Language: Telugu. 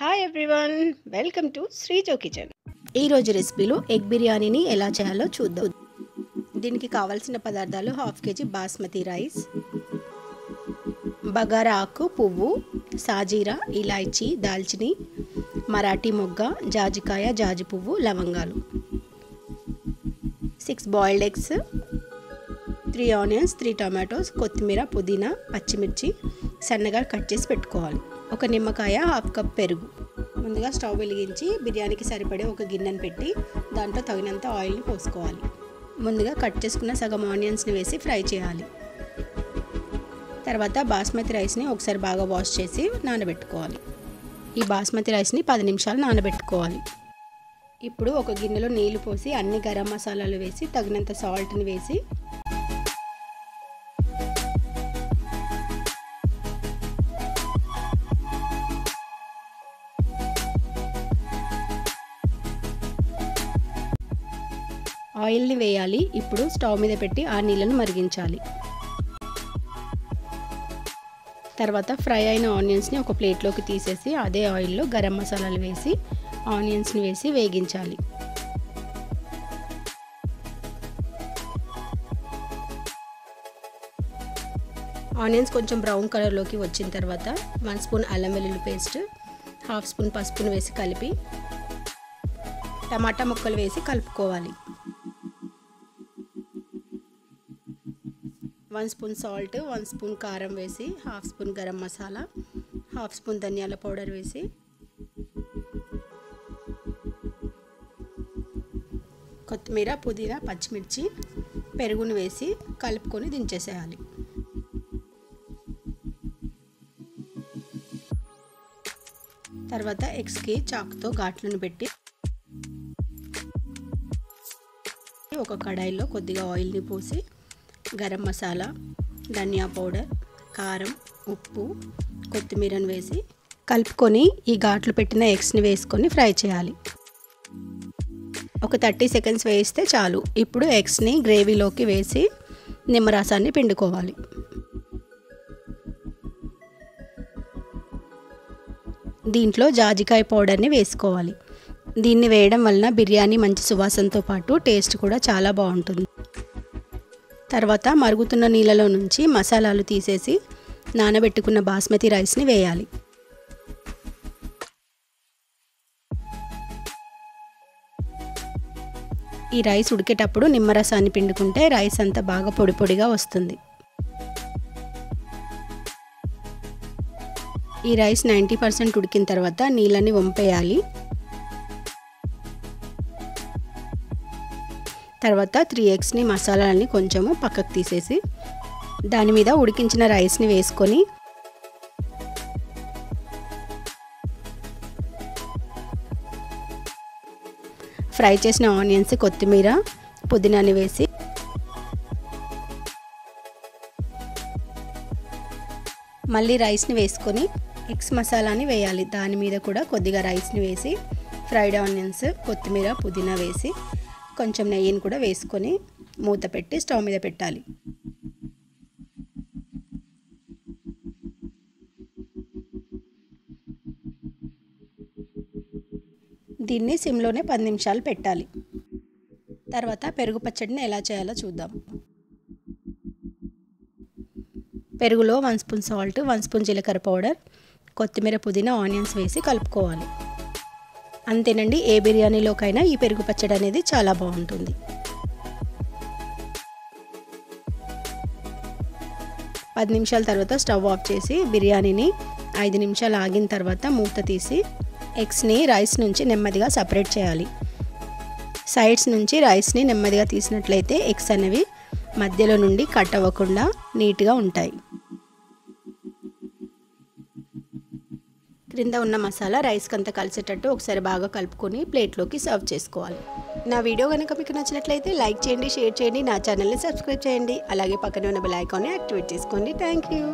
Hi everyone welcome to Srijo kitchen ఈరోజు రెసిపీలో ఎగ్ బిర్యానీని ఎలా చేయాలో చూద్దాం. దీనికి కావాల్సిన పదార్థాలు half KG basmati rice bagara ఆకు పువ్వు సాజీరా ఇలాయచి దాల్చిని మరాఠీ మొగ్గ జాజికాయ జాజి పువ్వు లవంగాలు. Six boiled eggs three onions three tomatoes కొత్తిమీర పుదీనా పచ్చిమిర్చి సన్నగా కట్ చేసి పెట్టుకోవాలి. ఒక నిమ్మకాయ హాఫ్ కప్ పెరుగు. ముందుగా స్టవ్ వెలిగించి బిర్యానీకి సరిపడే ఒక గిన్నెను పెట్టి దాంట్లో తగినంత ఆయిల్ని పోసుకోవాలి. ముందుగా కట్ చేసుకున్న సగం ఆనియన్స్ని వేసి ఫ్రై చేయాలి. తర్వాత బాస్మతి రైస్ని ఒకసారి బాగా వాష్ చేసి నానబెట్టుకోవాలి. ఈ బాస్మతి రైస్ని పది నిమిషాలు నానబెట్టుకోవాలి. ఇప్పుడు ఒక గిన్నెలో నీళ్ళు పోసి అన్ని గరం మసాలాలు వేసి తగినంత సాల్ట్ని వేసి ఆయిల్ని వేయాలి. ఇప్పుడు స్టవ్ మీద పెట్టి ఆ నీళ్ళను మరిగించాలి. తర్వాత ఫ్రై అయిన ఆనియన్స్ని ఒక ప్లేట్లోకి తీసేసి అదే ఆయిల్లో గరం మసాలాలు వేసి ఆనియన్స్ని వేసి వేగించాలి. ఆనియన్స్ కొంచెం బ్రౌన్ కలర్లోకి వచ్చిన తర్వాత వన్ స్పూన్ అల్లం వెల్లుల్లి పేస్ట్ హాఫ్ స్పూన్ పసుపును వేసి కలిపి టమాటా ముక్కలు వేసి కలుపుకోవాలి. One spoon salt one spoon కారం వేసి half spoon garam masala half spoon ధనియాల పౌడర్ వేసి. కొత్తిమీర పుదీనా పచ్చిమిర్చి పెరుగును వేసి కలుపుకొని దించేసేయాలి. తర్వాత ఎగ్స్కి చాకుతో ఘాట్లను పెట్టి ఒక కడాయిలో కొద్దిగా ఆయిల్ని పోసి గరం మసాలా ధనియా పౌడర్ కారం ఉప్పు కొత్తిమీరను వేసి కలుపుకొని ఈ ఘాట్లు పెట్టిన ఎగ్స్ని వేసుకొని ఫ్రై చేయాలి. ఒక థర్టీ సెకండ్స్ వేస్తే చాలు. ఇప్పుడు ఎగ్స్ని గ్రేవీలోకి వేసి నిమ్మరసాన్ని పిండుకోవాలి. దీంట్లో జాజికాయ పౌడర్ని వేసుకోవాలి. దీన్ని వేయడం వలన బిర్యానీ మంచి సువాసనతో పాటు టేస్ట్ కూడా చాలా బాగుంటుంది. తర్వాత మరుగుతున్న నీళ్ళలో నుంచి మసాలాలు తీసేసి నానబెట్టుకున్న బాస్మతి రైస్ని వేయాలి. ఈ రైస్ ఉడికేటప్పుడు నిమ్మరసాన్ని పిండుకుంటే రైస్ అంతా బాగా పొడి పొడిగా వస్తుంది. ఈ రైస్ నైంటీ పర్సెంట్ ఉడికిన తర్వాత నీళ్ళని వంపేయాలి. తర్వాత త్రీ ఎగ్స్ని మసాలాలని కొంచెము పక్కకు తీసేసి దాని మీద ఉడికించిన రైస్ని వేసుకొని ఫ్రై చేసిన ఆనియన్స్ కొత్తిమీర పుదీనాని వేసి మళ్ళీ రైస్ని వేసుకొని ఎగ్స్ మసాలాని వేయాలి. దాని మీద కూడా కొద్దిగా రైస్ని వేసి ఫ్రైడ్ ఆనియన్స్ కొత్తిమీర పుదీనా వేసి కొంచెం నెయ్యిని కూడా వేసుకొని మూత పెట్టి స్టవ్ మీద పెట్టాలి. దీన్ని సిమ్లోనే పది నిమిషాలు పెట్టాలి. తర్వాత పెరుగు పచ్చడిని ఎలా చేయాలో చూద్దాం. పెరుగులో one spoon salt one spoon జీలకర్ర పౌడర్ కొత్తిమీర పుదీనా ఆనియన్స్ వేసి కలుపుకోవాలి. అంతేనండి ఏ బిర్యానీలోకైనా ఈ పెరుగు పచ్చడి అనేది చాలా బాగుంటుంది. పది నిమిషాల తర్వాత స్టవ్ ఆఫ్ చేసి బిర్యానీని ఐదు నిమిషాలు ఆగిన తర్వాత మూత తీసి ఎగ్స్ని రైస్ నుంచి నెమ్మదిగా సపరేట్ చేయాలి. సైడ్స్ నుంచి రైస్ని నెమ్మదిగా తీసినట్లయితే ఎగ్స్ అనేవి మధ్యలో నుండి కట్ అవ్వకుండా నీట్గా ఉంటాయి. క్రింద ఉన్న మసాలా రైస్కి అంతా కలిసేటట్టు ఒకసారి బాగా కలుపుకొని ప్లేట్లోకి సర్వ్ చేసుకోవాలి. నా వీడియో కనుక మీకు నచ్చినట్లయితే లైక్ చేయండి షేర్ చేయండి నా ఛానల్ని సబ్స్క్రైబ్ చేయండి. అలాగే పక్కనే ఉన్న బెల్ ఐకాన్ని యాక్టివేట్ చేసుకోండి. Thank you.